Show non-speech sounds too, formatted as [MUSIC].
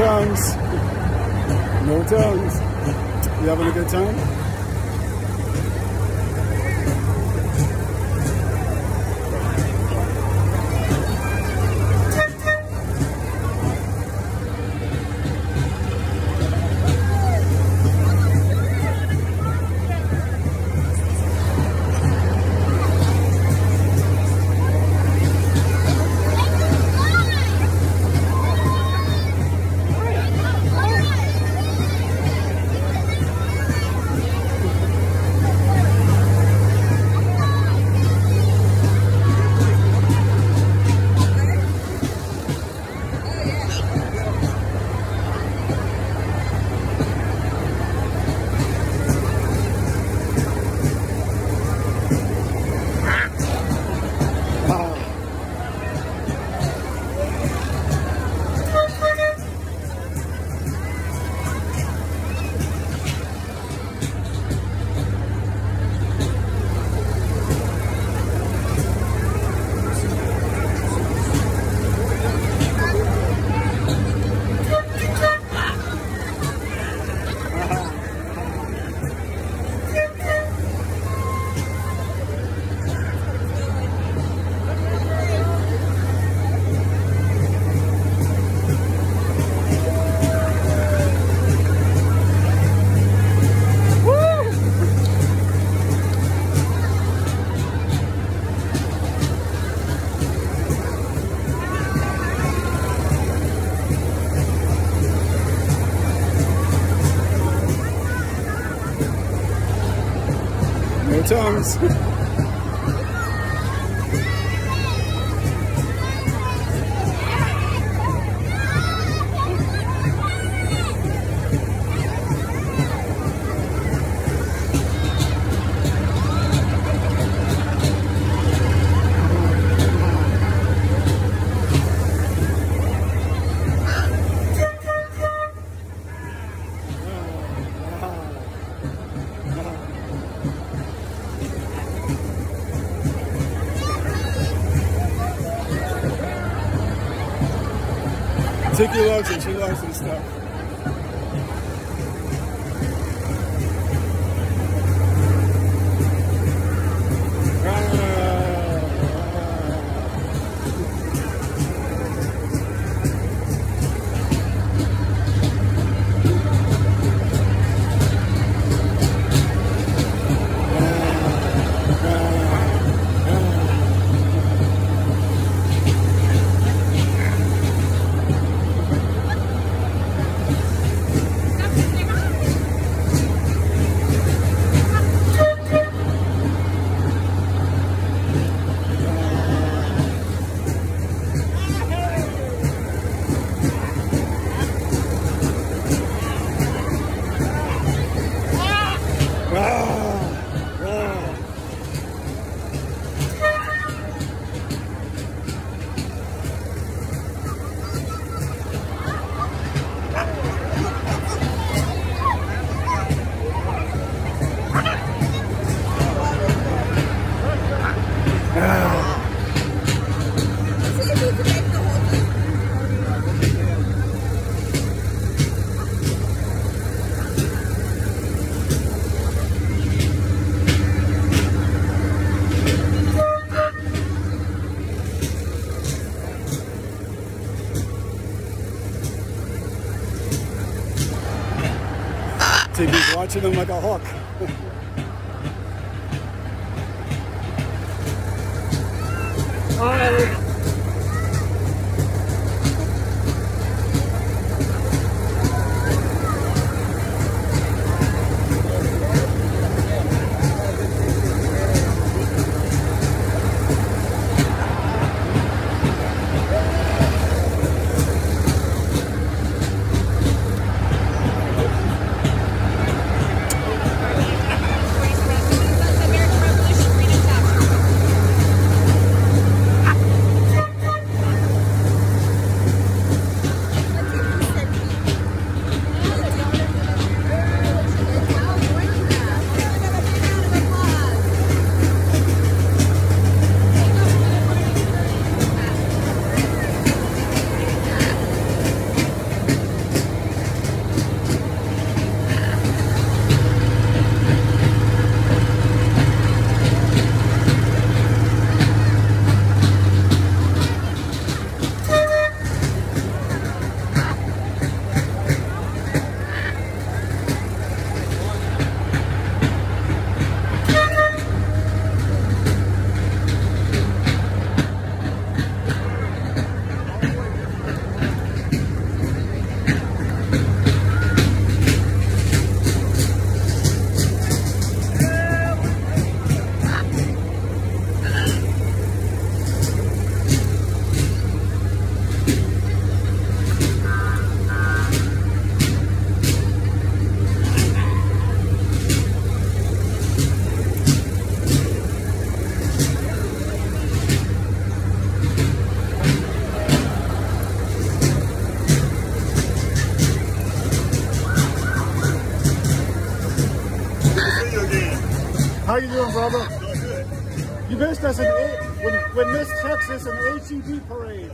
tongues. No tongues. You having a good time? No tongues. [LAUGHS] Tiki loves it. She loves this stuff. guilty. He's watching them like a hawk. Hi. How you doing, brother? You missed us in when, when Miss Texas and the HEB parade.